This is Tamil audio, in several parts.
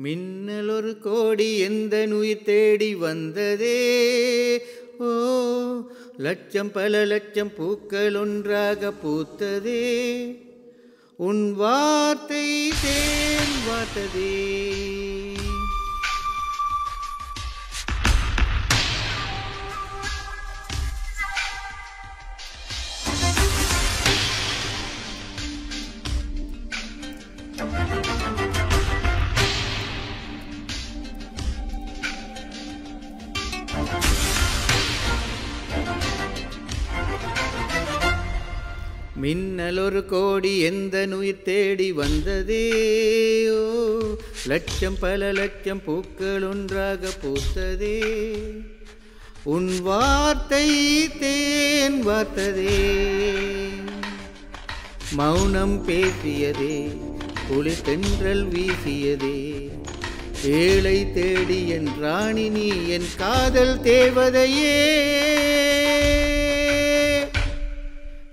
மின்னல் ஒரு கோடி எந்த நுயிர் தேடி வந்ததே? ஓ லட்சம் பல லட்சம் பூக்கள் ஒன்றாக பூத்ததே. உன் வார்த்தை தேன் வார்த்ததே. மின்னல் ஒரு கோடி எந்த நுயிர் தேடி வந்ததே? ஓ லட்சம் பல லட்சம் பூக்கள் ஒன்றாக பூத்ததே. உன் வார்த்தை தேன் வார்த்ததே. மௌனம் பேசியதே புலி தென்றல் வீசியதே. ஏழை தேடி என் ராணி நீ என் காதல் தேவதையே.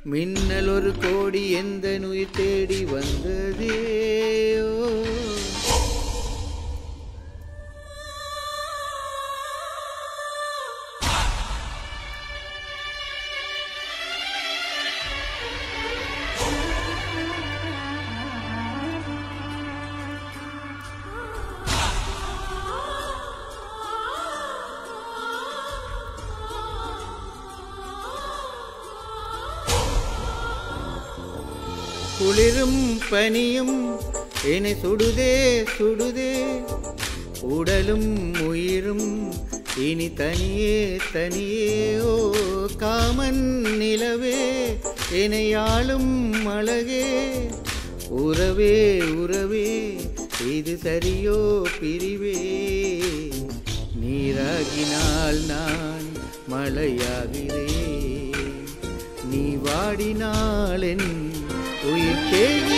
மின்னல் ஒரு கோடி எந்த நுயிர் தேடி வந்ததே? குளிரும் பனியும் என்னை சுடுதே சுடுதே. உடலும் உயிரும் இனி தனியே தனியே. ஓ காமன் நிலவே இணையாளும் அழகே. உறவே உறவே இது சரியோ பிரிவே. நீராகினால் நான் மழையாகிறேன். நீ வாடினால் என் O Ike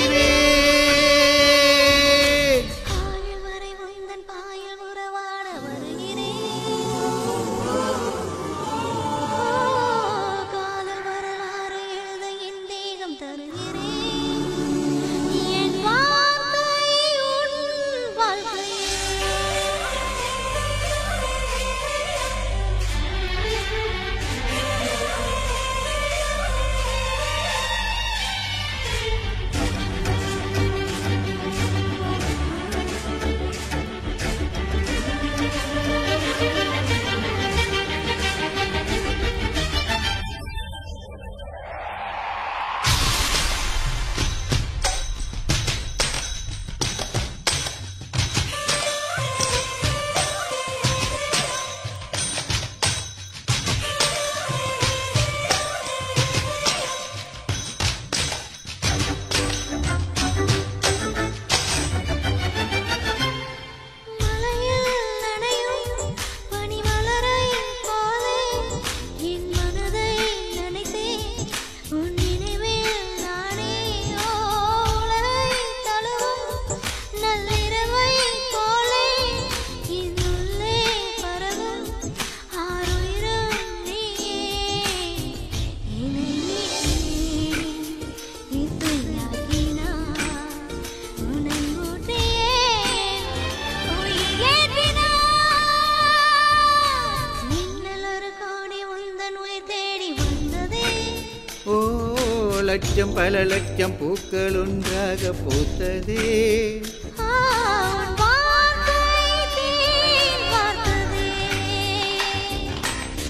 லட்சம் பல லட்சம் பூக்கள் ஒன்றாக பூத்ததே.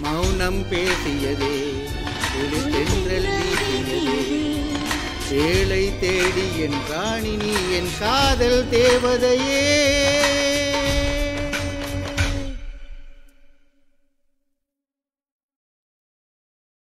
மௌனம் பேசியதே குளி தென்றல் வீசியதே. ஏழை தேடி என் ராணி நீ என் காதல் தேவதையே.